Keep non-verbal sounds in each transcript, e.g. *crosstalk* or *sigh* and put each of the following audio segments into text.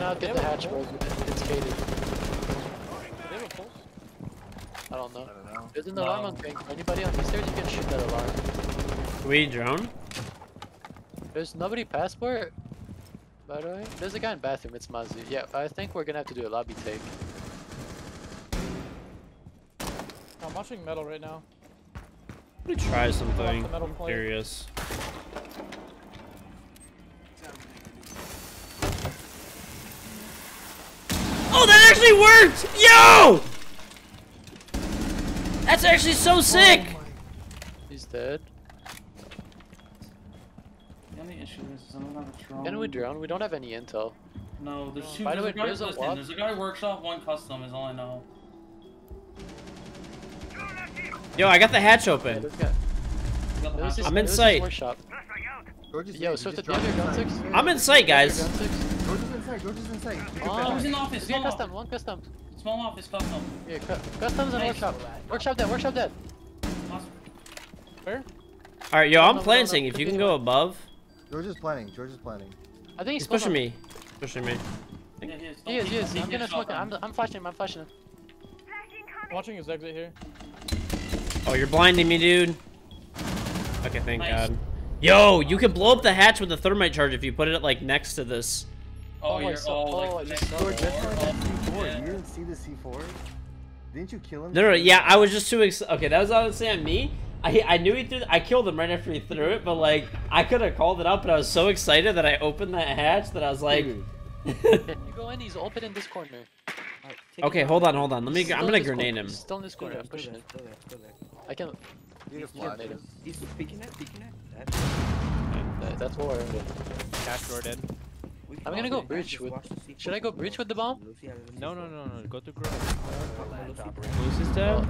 cannot get the hatch, bro. It's gated. Do they have a pulse? I don't know. I don't know. There's an No. alarm on pink. Anybody on these stairs, you can shoot that alarm. We drone? There's nobody passport. By the way, there's a guy in bathroom. It's Mazu. Yeah, I think we're gonna have to do a lobby take. I'm watching metal right now. Let me try something. the metal I'm curious. Oh, that actually worked! Yo! That's actually so oh sick! He's dead. The only issue is I don't have a drone. Can we drone? We don't have any intel. No, there's two. By the there's way, a guy, there's a listen, there's a guy workshop, one custom is all I know. Yo, I got the hatch open. this guy. Got the hatch his- I'm in sight. Workshop. George is Yo, so He to just do your dropped gun inside. six. I'm in sight, guys. Inside. George is inside. Pick Oh, up he's in hatch. office, Get small custom, office. one custom. Small office, custom. Yeah, cu customs and Nice. workshop. Workshop dead, workshop dead. Last- Where? Alright, yo, I'm no, no, planting. no, If you can go above. George is planning. George is planning. I think he's, He's pushing on- me. Pushing me. Yeah, he is. He is, he is. I'm gonna smoke him. I'm, I'm flashing him, I'm flashing him. I'm watching his exit here. Oh, you're blinding me, dude. Okay, thank Nice. God. Yo, you can blow up the hatch with a thermite charge if you put it like next to this. Oh, Oh, you're saw- all oh, I like just saw. George, that's not that Oh, C4. yeah. You didn't see the C4? Didn't you kill him? No, no, yeah, I was just too ex- Okay, that was honestly on me. I I knew he threw. I killed him right after he threw it, but like I could have called it out, but I was so excited that I opened that hatch that I was like. *laughs* You go in, he's open in this corner. okay, hold on, hold on. Let me. Still I'm gonna this corner. grenade him. He's Still in this corner, I'm pushing it. I can. You need a You flash. made him. He's peeking at, peeking at. That's, That- That's what we're doing. Cash door dead. We I'm gonna go bridge with- watch the C4. Should I go bridge with the bomb? Lucy out of the No, no, no, no. Go to garage. Who's is dead?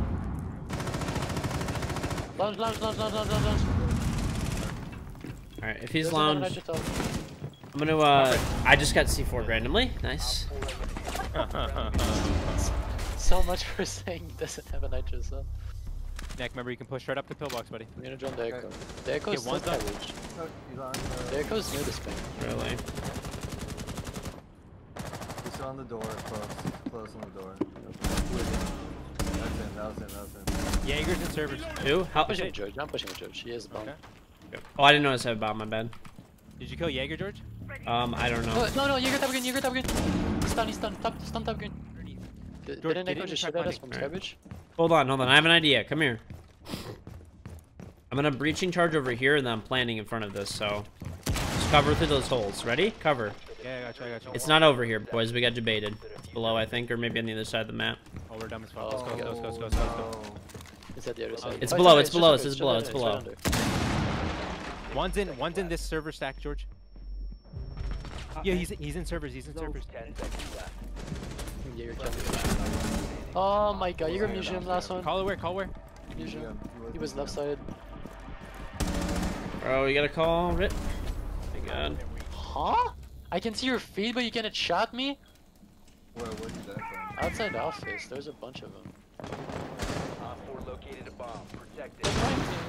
Lounge, lounge, lounge, lounge, lounge, lounge, lounge. All right, if he's There's lounge. I'm gonna. uh I just got C4 randomly. Nice. *laughs* So much for saying he doesn't have a nitro cell. Nick, remember you can push right up the pillbox, buddy. I'm gonna join the Okay. echo. The echo is Okay, still one's up. coverage. Oh, he's on The the... near this thing. Really. He's on the door. Close. Close on the door. That's in. That was in. That was in. Jaeger's in servers. Who? How? I'm pushing with George. I'm pushing with George. She is bomb. Okay. Oh, I didn't notice I had a bomb. My bad. Did you kill Jaeger, George? Um, I don't know. Oh, no, no, Jaeger top green, Jaeger top green. Stun, he's stun, top, stun top green. Did, George, didn't get Echo just shoot try at us from finding- Alright. garbage? Hold on, hold on. I have an idea. Come here. I'm gonna breaching charge over here, and then I'm planting in front of this. So, just cover through those holes. Ready? Cover. Yeah, I got you, I got you. It's not over here, boys. We got debated. It's below, I think, or maybe on the other side of the map. Oh, we're dumb as fuck. Let's go, let's go, let's go, let's go, let's go. Oh. It's at the other side. It's below, under, it's below, just it's under, below, it's under, below. just under. One's in, one's in this server stack, George. Yeah, he's he's in servers, he's in servers. Jaeger killed me. Oh my god, Jaeger museum last one. Call it where, call where? Museum. Yeah, He was left side. Bro, you gotta call it. My God. Huh? I can see your feet, but you cannot shot me? Where, where'd you die from? Outside office, there's a bunch of them.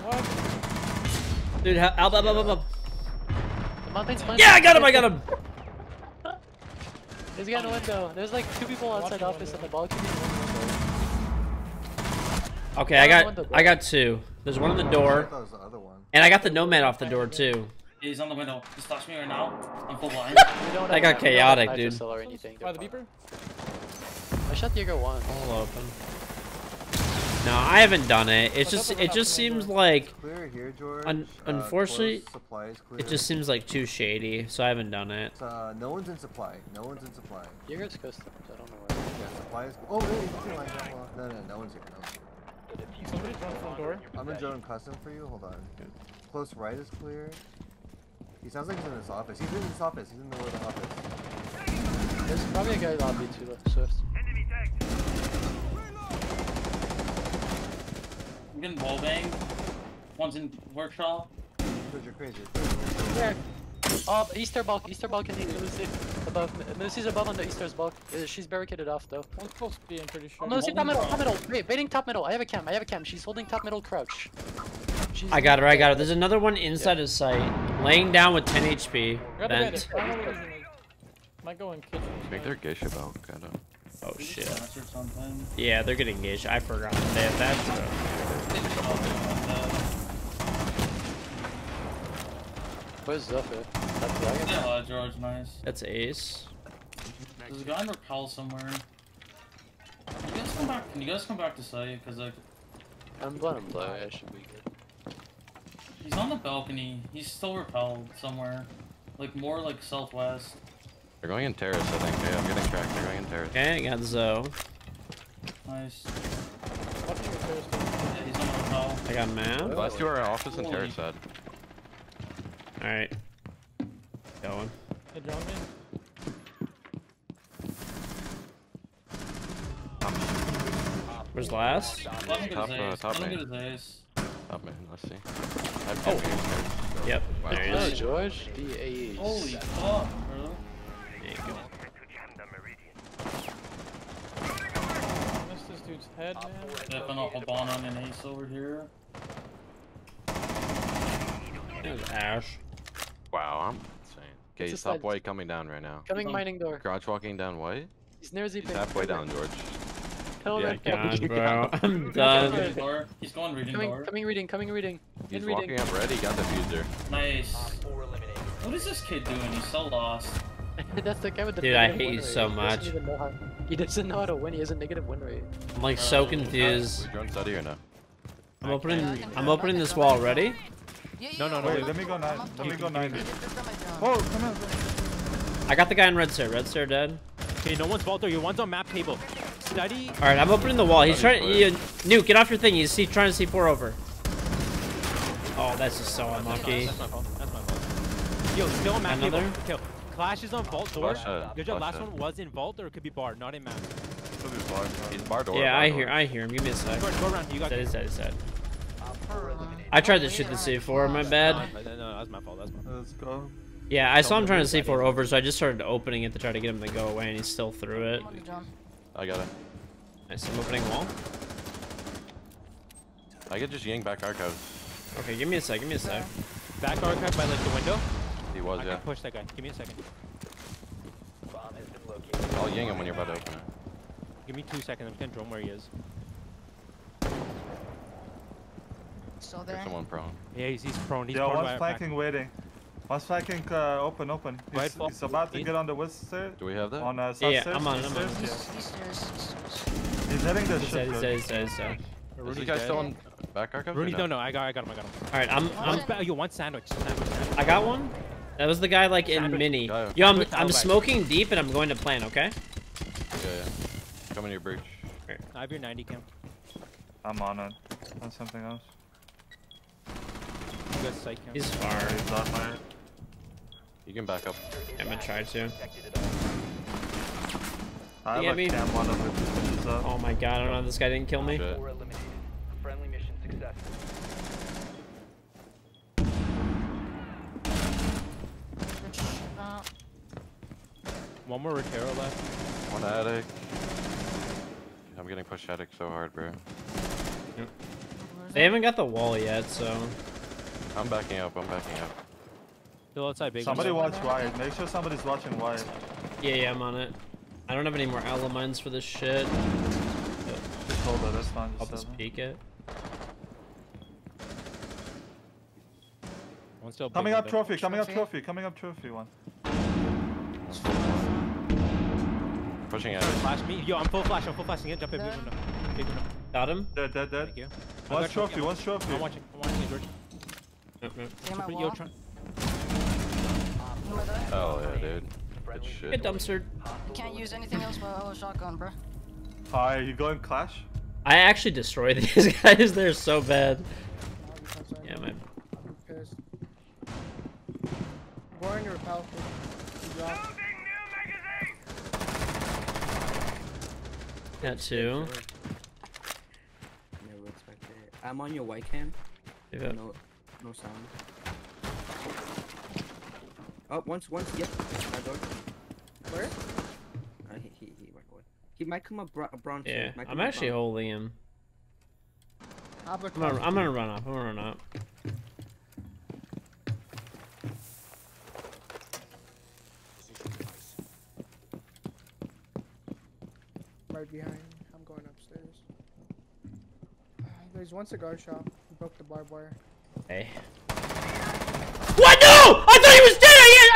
What? Dude, help, help, help, help, help. The mountain's fine. Yeah, I got him, I got him! There's a guy in the window. There's like two people outside the office on the balcony. Okay, I got, I got two. There's one on the door, thought it was the other one. and I got the nomad off the door too. He's on the window. Just flash me right now. I'm full blind. I *laughs* got we don't have chaotic, nitro dude. cell Or anything. By the beeper? I shot Jaeger once. All open. No, I haven't done it. It's just, it just seems like, here, Un- Uh, unfortunately, close, supply is clear. it just seems like too shady, so I haven't done it. Uh, no one's in supply. No one's in supply. You're guys customs. I don't know where. Yeah, supply is. Oh, wait, you can line up. No, no, no one's here. No one's here. Somebody's running front door. I'm gonna drone custom for you. Hold on. Close right is clear. He sounds like he's in this office. He's in this office. He's in the middle of the office. There's probably a guy lobby too, though. Swift. I'm getting wall banged. One's in workshop. Because you're crazy. There. Oh, Easter bulk. Easter balcony. Lucy. Above. Lucy's above on the Easter's bulk. Uh, she's barricaded off though. One's close B, I'm pretty sure. Oh, Lucy, top middle. Top middle. Wait, baiting top middle. I have a cam. I have a cam. She's holding top middle crouch. She's I got her, I got her. There's another one inside his site, laying down with 10 HP. Grab the Vent. bandit. I don't know what his name is. Might go in kitchen. I think they're Geisha Bell, kinda. Oh shit. Flash or something. Yeah, they're getting engaged. I forgot that they have that. They just all that. Where's Zephyr? That's Dragon? Yeah, uh, George, nice. That's Ace. There's a guy in Rappel somewhere. Can you guys come back? Can you guys come back to site? Cause like I'm blood and blow. I should be good. He's on the balcony. He's still rappelled somewhere, like more like southwest. They're going in terrace, I think. Yeah, I'm getting tracked. They're going in terrace. Okay, I got Zoe. Nice. Watching your first. Yeah, he's on the rappel. I got Mav. Last two are office and terrace side. Alright. Going. Hey, drone me. Where's last? Let Top, his uh, ace. top Let him main. get his ace. Top man, let's see. I have Oh. two. Yep. Wow. There he Oh, is. George? D-A-E. Holy fuck, bro. There you go. Missed this dude's head, man. Stepping off a bomb and ace over here. There's Ash. Wow, I'm insane. Okay, It's he's a white coming down right now. Coming mining door. Crouch walking down white. He's near Z He's halfway down, George. Tell Yeah, him God, bro. *laughs* I'm done. door. He's going reading Coming, door. coming reading, coming reading. He's In reading. walking up ready, got the fuser. Nice. What is this kid doing? He's so lost. *laughs* That's the guy with the Dude, I hate you rate. so He doesn't much. how- He doesn't know how to win. He has a negative win rate. I'm like so uh, confused. Is drone study or no? I'm opening. I'm opening this wall. Ready? No, no, no. Wait, wait. let me go nine. Let me go nine. Oh, come on. I got the guy in red stair. Red stair dead. Okay, no one's vault door. Your one's on map table. Study. All right, I'm opening the wall. He's trying. he's You, Nuke, get off your thing. He's see, trying to see four over. Oh, that's just so unlucky. That's my fault. That's my fault. Yo, still on map table. Another? Okay, Clash is on vault door. Flash, uh, Good job. flash, Last uh. one was in vault or it could be bar, not in map. Could He's bar door. Yeah, bar I door. hear. I hear him. Give me a sec. Go, go around. You got. Dead is dead dead. I tried to shoot the C4. My bad. No, no, no, that's my fault. That's my fault. Let's go. Yeah, I saw him trying to C4 over, so I just started opening it to try to get him to go away, and he's still through it. I got it. Nice. I'm opening wall. I could just yank back archives. Okay, give me a sec. Give me a sec. Back archive by like the window. He was, I yeah. push that guy. Give me a second. I'll yank him when you're about to open it. Give me two seconds. I'm gonna drone where he is. Still there? There's someone prone. Yeah, he's, he's prone. He's Yo, prone one's by our back. flanking waiting. One's flanking uh, open, open. He's, Right, he's about to in. get on the west stairs. Do we have that? On uh, Yeah, south yeah, stairs, I'm on it, I'm on it. He's, he's stairs, he's stairs. He's hitting the He's dead. ship. He's dead. He's dead. He's dead. Is Rooney's this guy still on back archives? or Rooney, no? no, no, I got, I got him, I got him. All right, I'm. I'm I'm. ba- yo, one sandwich, sandwich, sandwich. I got one. That was the guy like in Sandwich. mini. Yo, I'm. Sandwich I'm outback. smoking deep, and I'm going to plan. Okay. Yeah, yeah. Come in your breach. I have your 90 cam. I'm on it. On something else. You guys sight cam. He's far. He's on my. You can back up. I'm gonna try to. I have Yeah, a cam one of it. up. Oh my god! I don't know. This guy didn't kill me. Shit. Friendly mission success. One more Rotero left. One attic. I'm getting pushed attic so hard, bro. They haven't got the wall yet, so. I'm backing up. I'm backing up. Still outside big. Somebody watch wide. Make sure somebody's watching wide. Yeah, yeah, I'm on it. I don't have any more elements for this shit. Just hold it. That's fine. I'll Just just peek it. One still Coming up trophy. Coming up Trophy? trophy. Coming up trophy one. Pushing Sorry, attic. Flash me. Yo, I'm full flash. I'm full flashing it. Jump in. Big Done. window. Big window. Got him. Dead, dead, dead. Thank you. I One trophy. One trophy. I'm watching. I'm watching you, George. Nope, nope. Yo, Oh yeah, dude. Good shit. Get dumpstered. You can't use anything else but a shotgun, bro. Hi, you going clash? I actually destroyed *laughs* these guys. They're so bad. Yeah, man. I'm pissed. Going to rappel. Good job. Got two. Never expected it. I'm on your white cam. Yeah. No, no sound. Oh, once, once, yep. My door. Where? Uh, he, he, he, right away. He might come up bro- brown. Yeah, I'm actually brown. holding him. I'm gonna, I'm gonna run up. I'm gonna run up. right behind. I'm going upstairs. There's one cigar shop. He broke the barbed wire. Hey. What? No! I thought he was dead! I, I,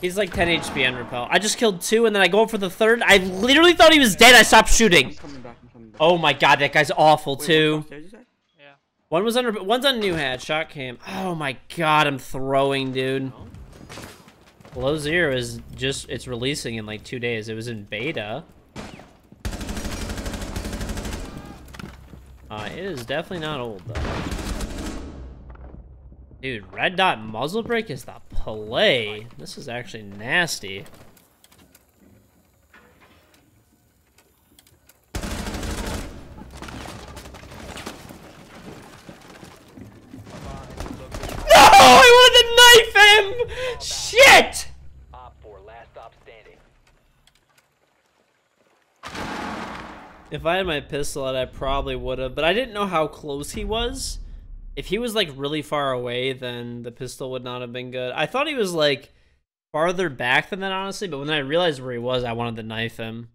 He's like 10 HP on rappel. I just killed two and then I go for the third. I literally thought he was dead. I stopped I'm shooting. coming back. I'm coming back. Oh my god, that guy's awful Wait, too. what's upstairs, you? One was under. one's on new hat. Shot cam. Oh my god, I'm throwing, dude. Below zero is just it's releasing in like two days. It was in beta. Uh, it is definitely not old though. Dude, red dot muzzle brake is the play. This is actually nasty. No, I wanted to knife him. Shit. Op 4, last stop standing. If I had my pistol out, I probably would have, but I didn't know how close he was. If he was like really far away, then the pistol would not have been good. I thought he was like farther back than that, honestly, but when I realized where he was, I wanted to knife him.